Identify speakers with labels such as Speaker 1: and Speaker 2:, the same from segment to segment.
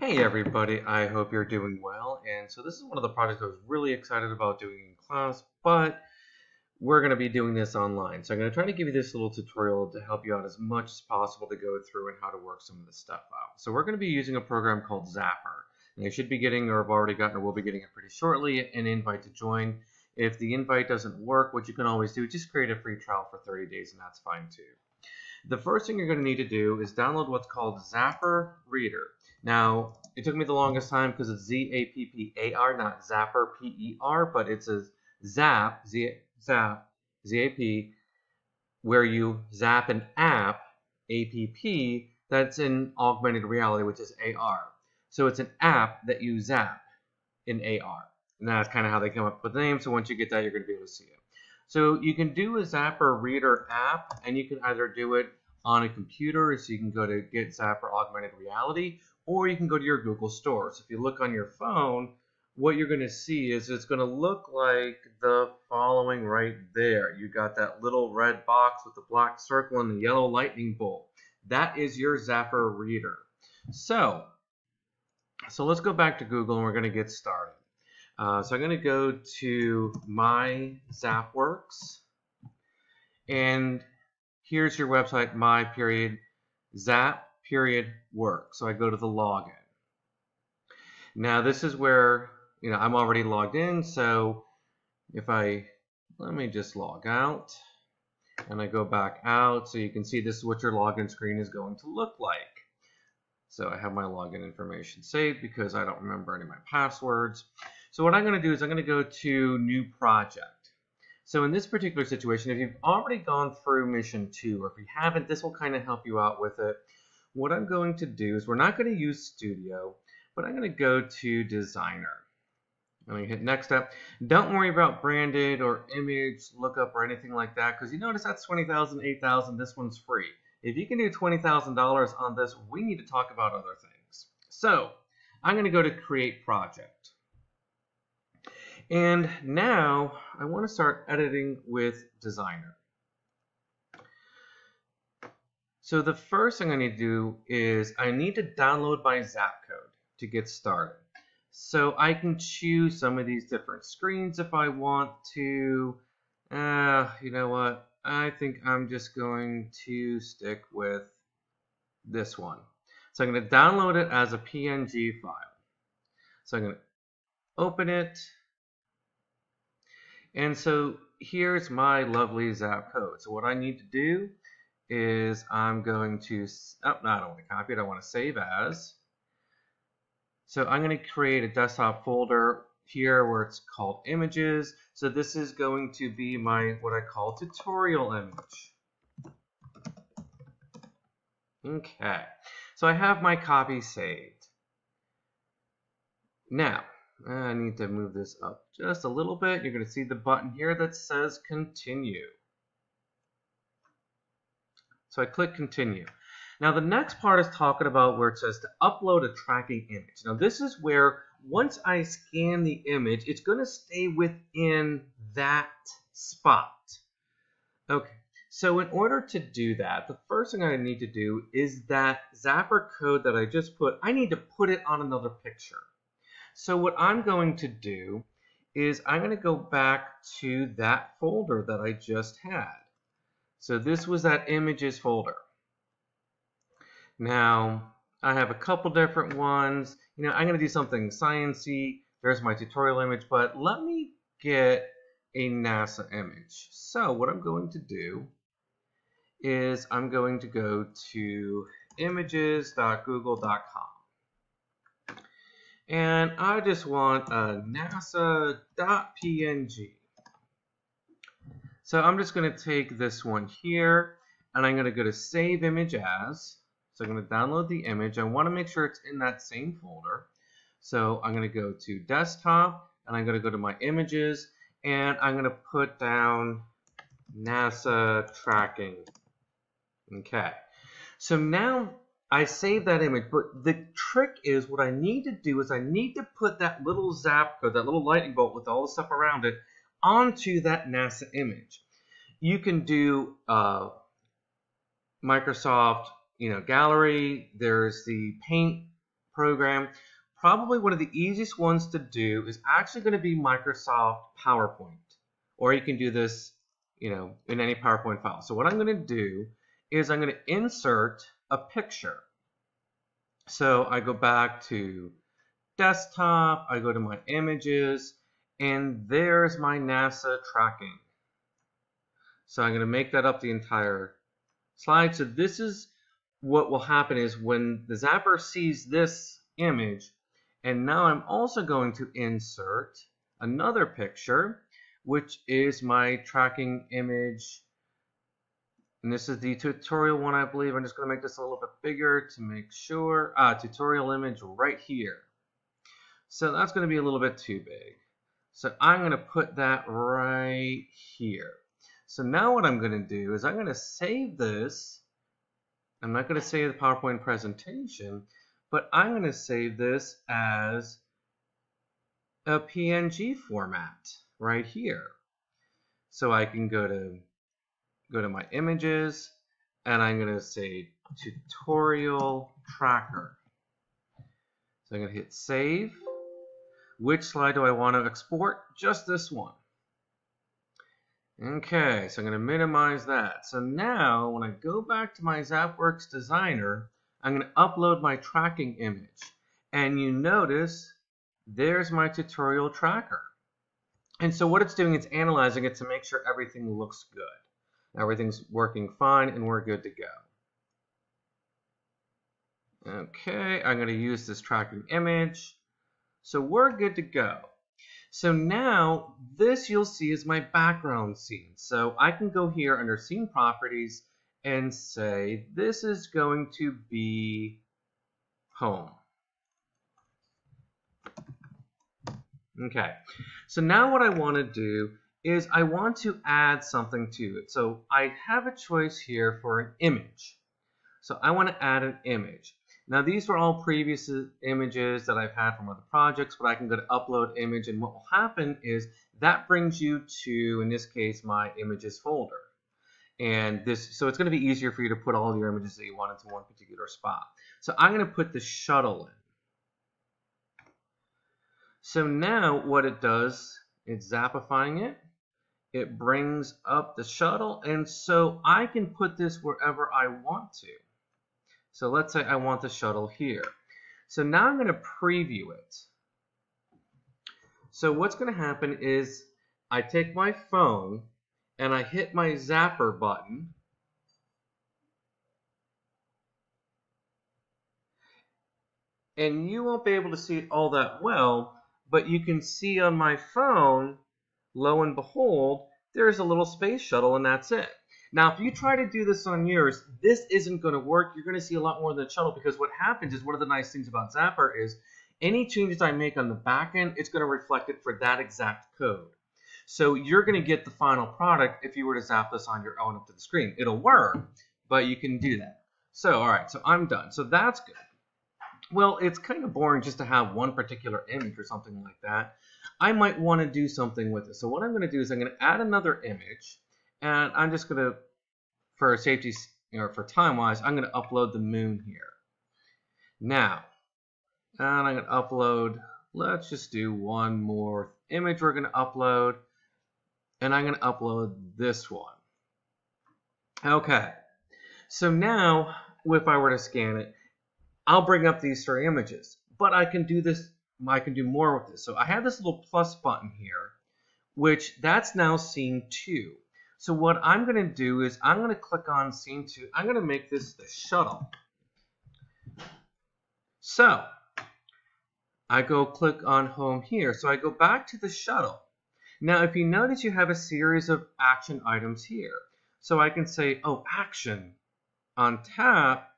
Speaker 1: Hey everybody, I hope you're doing well. And so this is one of the projects I was really excited about doing in class, but we're going to be doing this online. So I'm going to try to give you this little tutorial to help you out as much as possible to go through and how to work some of this stuff out. So we're going to be using a program called Zappar. And you should be getting, or have already gotten, or will be getting it pretty shortly, an invite to join. If the invite doesn't work, what you can always do is just create a free trial for 30 days, and that's fine too. The first thing you're going to need to do is download what's called Zappar Reader. Now, it took me the longest time because it's Z-A-P-P-A-R, not Zapper, P-E-R, but it's a Zap, Z Zap, Z-A-P, where you zap an app, A-P-P, that's in augmented reality, which is AR. So it's an app that you zap in AR. And that's kind of how they come up with the name. So once you get that, you're going to be able to see it. So you can do a Zappar Reader app, and you can either do it on a computer, so you can go to Get Zappar Augmented Reality, or you can go to your Google Store. So if you look on your phone, what you're going to see is it's going to look like the following right there. You got that little red box with the black circle and the yellow lightning bolt. That is your Zappar reader. So, so let's go back to Google and we're going to get started. Uh, so I'm going to go to my ZapWorks and here's your website, my period zap period work. So I go to the login. Now this is where, you know, I'm already logged in. So if I, let me just log out and I go back out so you can see this is what your login screen is going to look like. So I have my login information saved because I don't remember any of my passwords. So what I'm going to do is I'm going to go to new project. So in this particular situation, if you've already gone through mission two, or if you haven't, this will kind of help you out with it what I'm going to do is we're not going to use Studio, but I'm going to go to Designer. I'm going to hit Next Step. Don't worry about branded or image lookup or anything like that because you notice that's 20000 8000 This one's free. If you can do $20,000 on this, we need to talk about other things. So I'm going to go to Create Project. And now I want to start editing with Designer. So the first thing I need to do is I need to download my zap code to get started. So I can choose some of these different screens if I want to. Uh, you know what? I think I'm just going to stick with this one. So I'm going to download it as a PNG file. So I'm going to open it. And so here's my lovely zap code. So what I need to do is I'm going to, oh, no, I don't want to copy it, I want to save as. So I'm going to create a desktop folder here where it's called images. So this is going to be my, what I call tutorial image. Okay, so I have my copy saved. Now, Eh, I need to move this up just a little bit. You're going to see the button here that says continue. So I click continue. Now the next part is talking about where it says to upload a tracking image. Now this is where once I scan the image, it's going to stay within that spot. Okay, so in order to do that, the first thing I need to do is that Zappar code that I just put, I need to put it on another picture. So what I'm going to do is I'm going to go back to that folder that I just had. So this was that images folder. Now, I have a couple different ones. You know, I'm going to do something sciencey. There's my tutorial image, but let me get a NASA image. So what I'm going to do is I'm going to go to images.google.com. And I just want a nasa.png. So I'm just going to take this one here and I'm going to go to save image as. So I'm going to download the image. I want to make sure it's in that same folder. So I'm going to go to desktop and I'm going to go to my images and I'm going to put down NASA tracking. Okay. So now I save that image, but the trick is what I need to do is I need to put that little zap code, that little lightning bolt with all the stuff around it, onto that NASA image. You can do uh, Microsoft, you know, Gallery. There's the Paint program. Probably one of the easiest ones to do is actually going to be Microsoft PowerPoint. Or you can do this, you know, in any PowerPoint file. So what I'm going to do is I'm going to insert a picture. So I go back to desktop, I go to my images, and there's my NASA tracking. So I'm going to make that up the entire slide. So this is what will happen is when the zapper sees this image, and now I'm also going to insert another picture, which is my tracking image. And this is the tutorial one, I believe. I'm just going to make this a little bit bigger to make sure. Ah, tutorial image right here. So that's going to be a little bit too big. So I'm going to put that right here. So now what I'm going to do is I'm going to save this I'm not going to save the PowerPoint presentation, but I'm going to save this as a PNG format right here. So I can go to go to my images and I'm going to say tutorial tracker. So I'm going to hit save. Which slide do I want to export? Just this one. Okay, so I'm going to minimize that. So now when I go back to my ZapWorks Designer, I'm going to upload my tracking image. And you notice there's my tutorial tracker. And so what it's doing, it's analyzing it to make sure everything looks good. Everything's working fine and we're good to go. Okay, I'm going to use this tracking image. So we're good to go. So now this you'll see is my background scene. So I can go here under scene properties and say this is going to be home. Okay, so now what I want to do is I want to add something to it. So I have a choice here for an image. So I want to add an image. Now these were all previous images that I've had from other projects, but I can go to upload image and what will happen is that brings you to, in this case, my images folder. And this, so it's going to be easier for you to put all your images that you want into one particular spot. So I'm going to put the shuttle in. So now what it does, it's zappifying it. It brings up the shuttle, and so I can put this wherever I want to. So let's say I want the shuttle here. So now I'm going to preview it. So what's going to happen is I take my phone and I hit my zapper button and you won't be able to see it all that well but you can see on my phone lo and behold there's a little space shuttle and that's it now, if you try to do this on yours, this isn't going to work. You're going to see a lot more than the shuttle because what happens is one of the nice things about Zappar is any changes I make on the back end, it's going to reflect it for that exact code. So you're going to get the final product if you were to zap this on your own up to the screen. It'll work, but you can do that. So, all right, so I'm done. So that's good. Well, it's kind of boring just to have one particular image or something like that. I might want to do something with it. So what I'm going to do is I'm going to add another image and I'm just going to, for safety, or for time-wise, I'm going to upload the moon here. Now, and I'm going to upload, let's just do one more image we're going to upload. And I'm going to upload this one. Okay. So now, if I were to scan it, I'll bring up these three images. But I can do this, I can do more with this. So I have this little plus button here, which that's now scene two. So what I'm going to do is I'm going to click on scene 2. I'm going to make this the shuttle. So I go click on home here. So I go back to the shuttle. Now if you notice you have a series of action items here. So I can say, oh, action. On tap,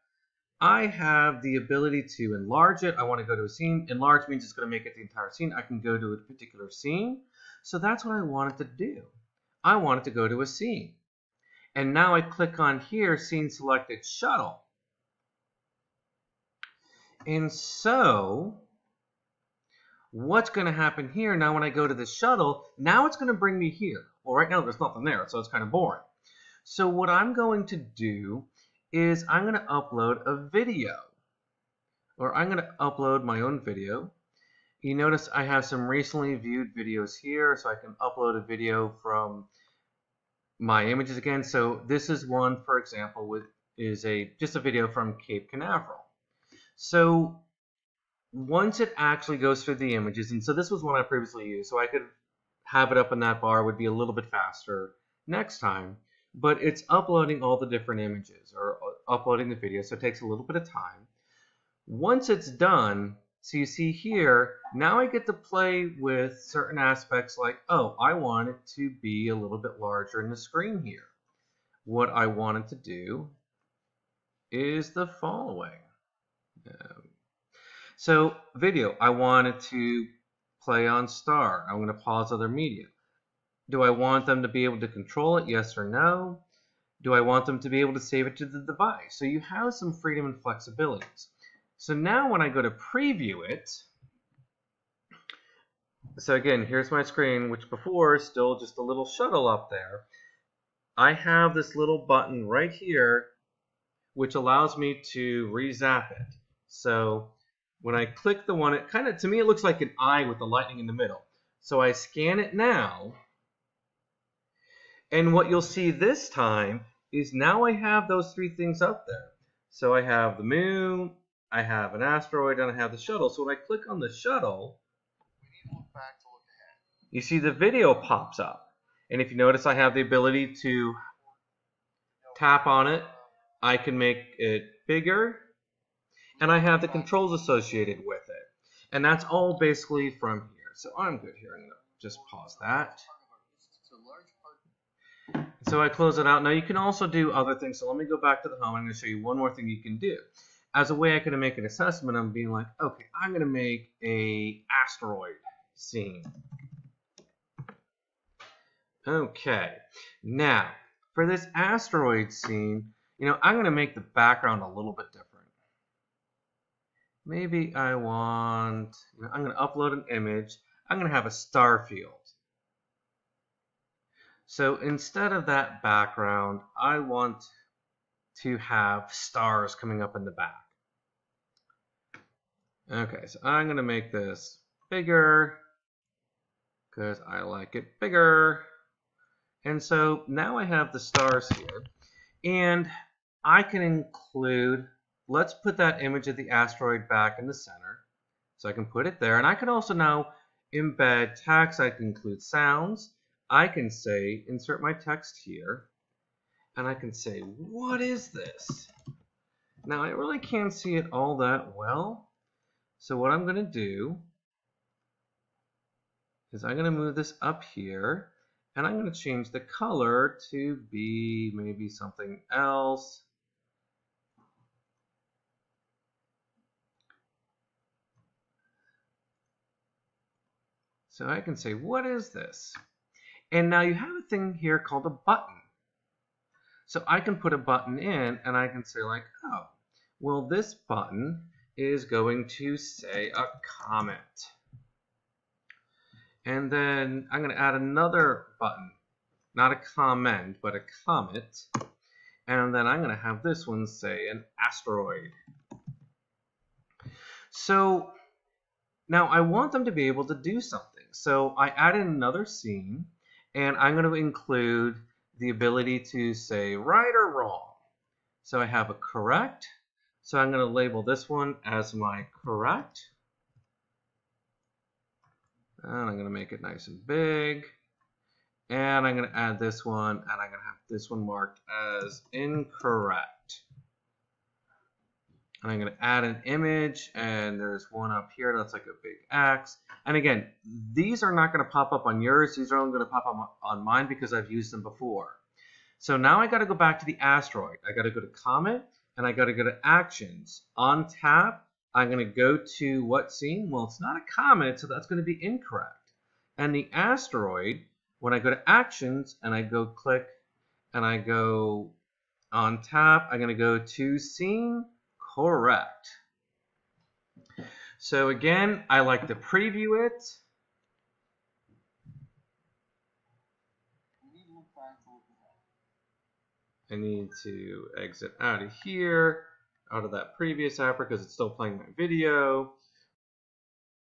Speaker 1: I have the ability to enlarge it. I want to go to a scene. Enlarge means it's going to make it the entire scene. I can go to a particular scene. So that's what I wanted to do. I want it to go to a scene. And now I click on here, scene selected shuttle. And so, what's going to happen here now when I go to the shuttle, now it's going to bring me here. Well, right now there's nothing there, so it's kind of boring. So what I'm going to do is I'm going to upload a video or I'm going to upload my own video. You notice I have some recently viewed videos here, so I can upload a video from my images again. So this is one, for example, with is a just a video from Cape Canaveral. So once it actually goes through the images, and so this was one I previously used, so I could have it up in that bar would be a little bit faster next time, but it's uploading all the different images or uh, uploading the video, so it takes a little bit of time. Once it's done, so you see here, now I get to play with certain aspects like, oh, I want it to be a little bit larger in the screen here. What I wanted to do is the following. Um, so video, I wanted to play on star. I'm going to pause other media. Do I want them to be able to control it, yes or no? Do I want them to be able to save it to the device? So you have some freedom and flexibilities. So now when I go to preview it, so again, here's my screen, which before is still just a little shuttle up there. I have this little button right here, which allows me to re-zap it. So when I click the one, it kind of, to me, it looks like an eye with the lightning in the middle. So I scan it now, and what you'll see this time is now I have those three things up there. So I have the moon, I have an asteroid and I have the shuttle. So when I click on the shuttle, you see the video pops up. And if you notice, I have the ability to tap on it. I can make it bigger. And I have the controls associated with it. And that's all basically from here. So I'm good here. I'm going to just pause that. So I close it out. Now you can also do other things. So let me go back to the home. I'm going to show you one more thing you can do as a way I can make an assessment, I'm being like, okay, I'm going to make a asteroid scene. Okay, now for this asteroid scene, you know, I'm going to make the background a little bit different. Maybe I want, you know, I'm going to upload an image. I'm going to have a star field. So instead of that background, I want to have stars coming up in the back. Okay, so I'm going to make this bigger because I like it bigger. And so now I have the stars here. And I can include, let's put that image of the asteroid back in the center. So I can put it there. And I can also now embed text. I can include sounds. I can say, insert my text here and I can say, what is this? Now, I really can't see it all that well. So what I'm going to do is I'm going to move this up here and I'm going to change the color to be maybe something else. So I can say, what is this? And now you have a thing here called a button. So I can put a button in and I can say like, oh, well this button is going to say a comment. And then I'm going to add another button, not a comment, but a comet. And then I'm going to have this one say an asteroid. So now I want them to be able to do something. So I added another scene and I'm going to include the ability to say right or wrong. So I have a correct. So I'm going to label this one as my correct. And I'm going to make it nice and big. And I'm going to add this one, and I'm going to have this one marked as incorrect. And I'm going to add an image, and there's one up here that's like a big X. And again, these are not going to pop up on yours. These are only going to pop up on mine because I've used them before. So now I got to go back to the asteroid. I got to go to Comet, and I got to go to Actions. On tap, I'm going to go to what scene? Well, it's not a comet, so that's going to be incorrect. And the asteroid, when I go to Actions, and I go click, and I go on tap, I'm going to go to Scene correct. So again, I like to preview it. I need to exit out of here. out of that previous app because it's still playing my video.